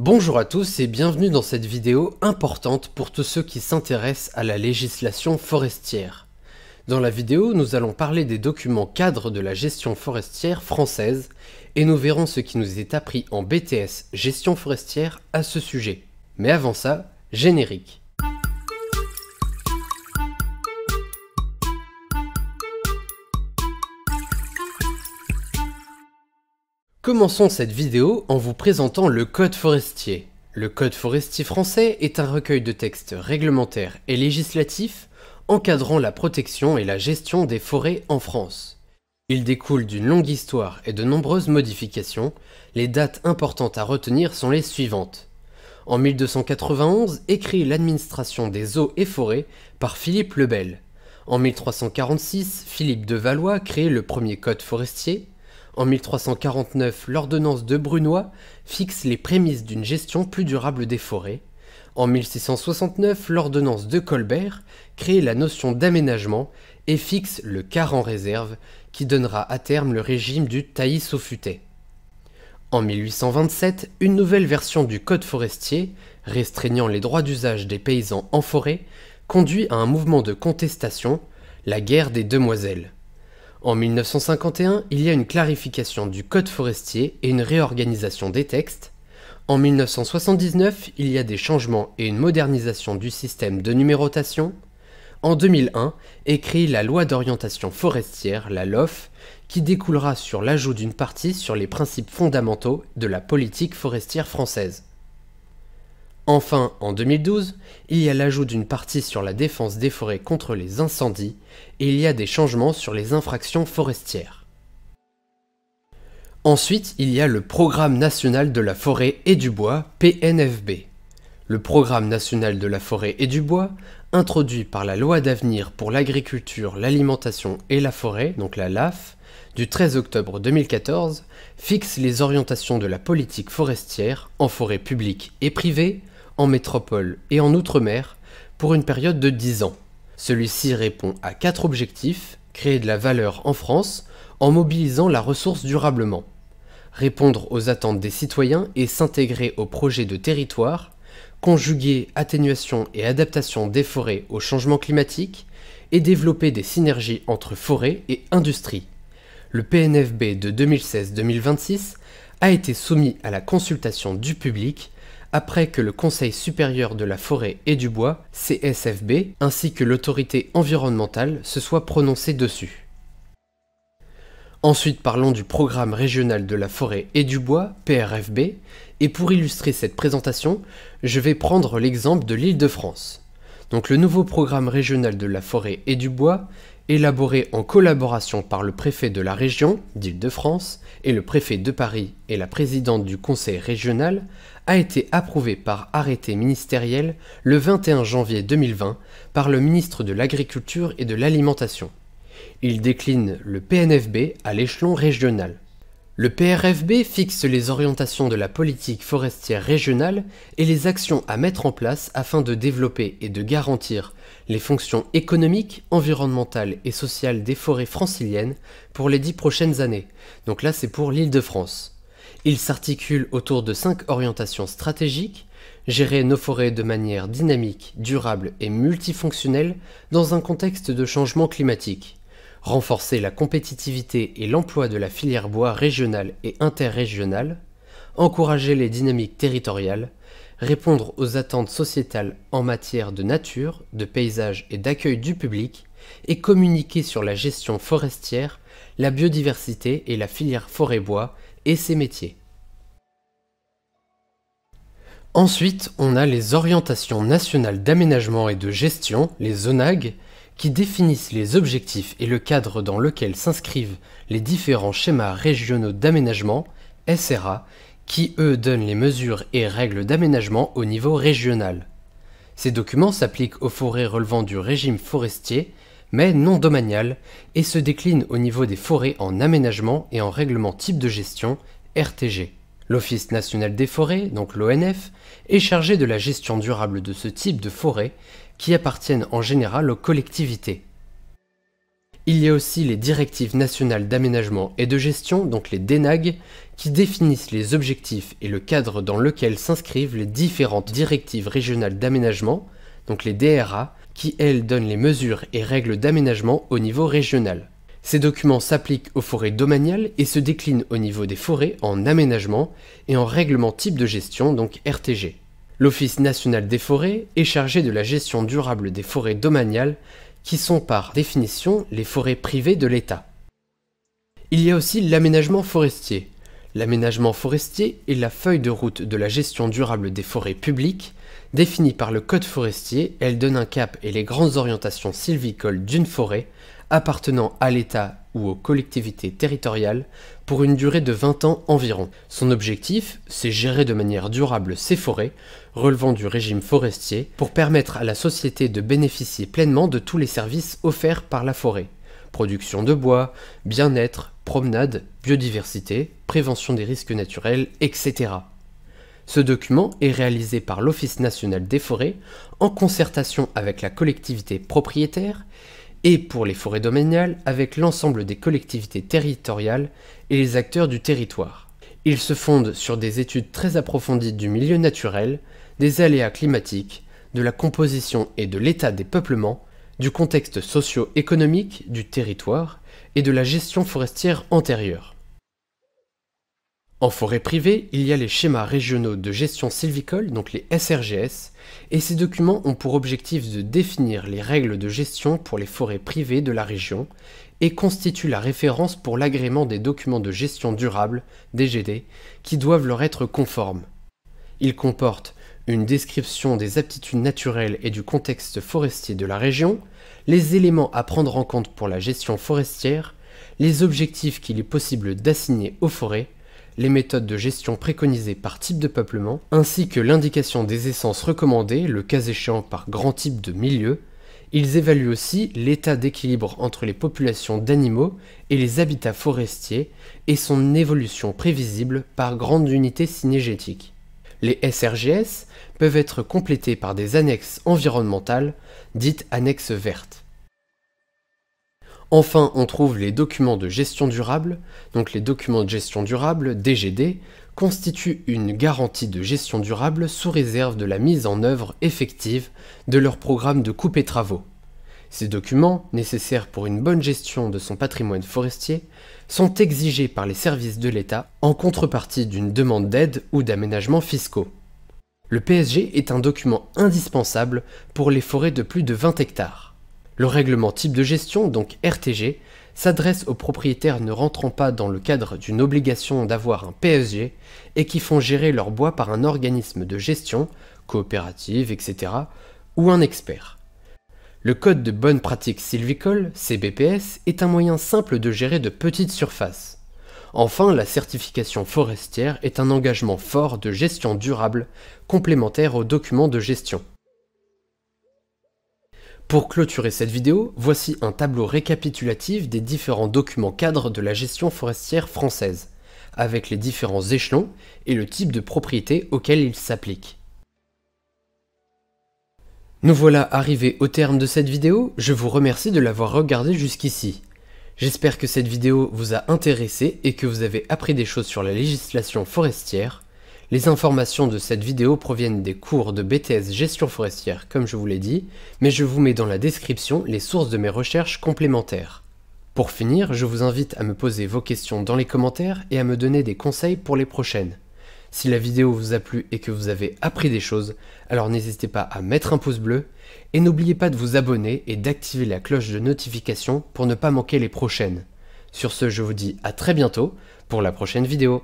Bonjour à tous et bienvenue dans cette vidéo importante pour tous ceux qui s'intéressent à la législation forestière. Dans la vidéo, nous allons parler des documents cadres de la gestion forestière française et nous verrons ce qui nous est appris en BTS gestion forestière à ce sujet. Mais avant ça, générique. Commençons cette vidéo en vous présentant le Code forestier. Le Code forestier français est un recueil de textes réglementaires et législatifs encadrant la protection et la gestion des forêts en France. Il découle d'une longue histoire et de nombreuses modifications. Les dates importantes à retenir sont les suivantes. En 1291, écrit l'administration des eaux et forêts par Philippe le Bel. En 1346, Philippe de Valois crée le premier code forestier. En 1349, l'ordonnance de Brunois fixe les prémices d'une gestion plus durable des forêts. En 1669, l'ordonnance de Colbert crée la notion d'aménagement et fixe le quart en réserve qui donnera à terme le régime du taillis au futet. En 1827, une nouvelle version du Code forestier, restreignant les droits d'usage des paysans en forêt, conduit à un mouvement de contestation, la guerre des demoiselles. En 1951, il y a une clarification du code forestier et une réorganisation des textes. En 1979, il y a des changements et une modernisation du système de numérotation. En 2001, écrit la loi d'orientation forestière, la LOF, qui découlera sur l'ajout d'une partie sur les principes fondamentaux de la politique forestière française. Enfin, en 2012, il y a l'ajout d'une partie sur la défense des forêts contre les incendies et il y a des changements sur les infractions forestières. Ensuite, il y a le Programme national de la forêt et du bois, PNFB. Le Programme national de la forêt et du bois, introduit par la loi d'avenir pour l'agriculture, l'alimentation et la forêt, donc la LAF, du 13 octobre 2014, fixe les orientations de la politique forestière en forêt publique et privée en métropole et en outre-mer pour une période de 10 ans. Celui-ci répond à quatre objectifs, créer de la valeur en France en mobilisant la ressource durablement, répondre aux attentes des citoyens et s'intégrer au projet de territoire, conjuguer atténuation et adaptation des forêts au changement climatique et développer des synergies entre forêts et industrie. Le PNFB de 2016-2026 a été soumis à la consultation du public après que le Conseil supérieur de la forêt et du bois, CSFB, ainsi que l'autorité environnementale se soient prononcés dessus. Ensuite parlons du programme régional de la forêt et du bois, PRFB, et pour illustrer cette présentation, je vais prendre l'exemple de l'île de France. Donc le nouveau programme régional de la forêt et du bois, élaboré en collaboration par le préfet de la région d'Île-de-France et le préfet de Paris et la présidente du conseil régional, a été approuvé par arrêté ministériel le 21 janvier 2020 par le ministre de l'Agriculture et de l'Alimentation. Il décline le PNFB à l'échelon régional. Le PRFB fixe les orientations de la politique forestière régionale et les actions à mettre en place afin de développer et de garantir les fonctions économiques, environnementales et sociales des forêts franciliennes pour les dix prochaines années. Donc là, c'est pour l'île de France. Il s'articule autour de cinq orientations stratégiques, gérer nos forêts de manière dynamique, durable et multifonctionnelle dans un contexte de changement climatique, renforcer la compétitivité et l'emploi de la filière bois régionale et interrégionale, encourager les dynamiques territoriales, répondre aux attentes sociétales en matière de nature, de paysage et d'accueil du public, et communiquer sur la gestion forestière, la biodiversité et la filière forêt-bois et ses métiers. Ensuite, on a les orientations nationales d'aménagement et de gestion, les ZONAG, qui définissent les objectifs et le cadre dans lequel s'inscrivent les différents schémas régionaux d'aménagement, SRA, qui eux donnent les mesures et règles d'aménagement au niveau régional. Ces documents s'appliquent aux forêts relevant du régime forestier, mais non domanial, et se déclinent au niveau des forêts en aménagement et en règlement type de gestion, RTG. L'Office national des forêts, donc l'ONF, est chargé de la gestion durable de ce type de forêts qui appartiennent en général aux collectivités. Il y a aussi les directives nationales d'aménagement et de gestion, donc les DENAG, qui définissent les objectifs et le cadre dans lequel s'inscrivent les différentes directives régionales d'aménagement, donc les DRA, qui elles donnent les mesures et règles d'aménagement au niveau régional. Ces documents s'appliquent aux forêts domaniales et se déclinent au niveau des forêts en aménagement et en règlement type de gestion, donc RTG. L'Office national des forêts est chargé de la gestion durable des forêts domaniales qui sont par définition les forêts privées de l'État. Il y a aussi l'aménagement forestier. L'aménagement forestier est la feuille de route de la gestion durable des forêts publiques. Définie par le Code forestier, elle donne un cap et les grandes orientations sylvicoles d'une forêt appartenant à l'État ou aux collectivités territoriales pour une durée de 20 ans environ. Son objectif, c'est gérer de manière durable ces forêts relevant du régime forestier pour permettre à la société de bénéficier pleinement de tous les services offerts par la forêt. Production de bois, bien-être, promenade, biodiversité, prévention des risques naturels, etc. Ce document est réalisé par l'Office national des forêts en concertation avec la collectivité propriétaire et pour les forêts domaniales avec l'ensemble des collectivités territoriales et les acteurs du territoire. Il se fonde sur des études très approfondies du milieu naturel, des aléas climatiques, de la composition et de l'état des peuplements, du contexte socio-économique du territoire et de la gestion forestière antérieure. En forêt privée, il y a les schémas régionaux de gestion sylvicole, donc les SRGS, et ces documents ont pour objectif de définir les règles de gestion pour les forêts privées de la région et constituent la référence pour l'agrément des documents de gestion durable, DGD, qui doivent leur être conformes. Ils comportent une description des aptitudes naturelles et du contexte forestier de la région, les éléments à prendre en compte pour la gestion forestière, les objectifs qu'il est possible d'assigner aux forêts, les méthodes de gestion préconisées par type de peuplement, ainsi que l'indication des essences recommandées, le cas échéant par grand type de milieu. Ils évaluent aussi l'état d'équilibre entre les populations d'animaux et les habitats forestiers et son évolution prévisible par grande unité synégétique. Les SRGS peuvent être complétés par des annexes environnementales, dites annexes vertes. Enfin, on trouve les documents de gestion durable. Donc les documents de gestion durable, DGD, constituent une garantie de gestion durable sous réserve de la mise en œuvre effective de leur programme de coupe et travaux. Ces documents, nécessaires pour une bonne gestion de son patrimoine forestier, sont exigés par les services de l'État en contrepartie d'une demande d'aide ou d'aménagement fiscaux. Le PSG est un document indispensable pour les forêts de plus de 20 hectares. Le règlement type de gestion, donc RTG, s'adresse aux propriétaires ne rentrant pas dans le cadre d'une obligation d'avoir un PSG et qui font gérer leur bois par un organisme de gestion, coopérative, etc., ou un expert. Le Code de bonne pratique sylvicole, CBPS, est un moyen simple de gérer de petites surfaces. Enfin, la certification forestière est un engagement fort de gestion durable, complémentaire aux documents de gestion. Pour clôturer cette vidéo, voici un tableau récapitulatif des différents documents cadres de la gestion forestière française, avec les différents échelons et le type de propriété auquel ils s'appliquent. Nous voilà arrivés au terme de cette vidéo, je vous remercie de l'avoir regardé jusqu'ici. J'espère que cette vidéo vous a intéressé et que vous avez appris des choses sur la législation forestière. Les informations de cette vidéo proviennent des cours de BTS Gestion forestière, comme je vous l'ai dit, mais je vous mets dans la description les sources de mes recherches complémentaires. Pour finir, je vous invite à me poser vos questions dans les commentaires et à me donner des conseils pour les prochaines. Si la vidéo vous a plu et que vous avez appris des choses, alors n'hésitez pas à mettre un pouce bleu et n'oubliez pas de vous abonner et d'activer la cloche de notification pour ne pas manquer les prochaines. Sur ce, je vous dis à très bientôt pour la prochaine vidéo.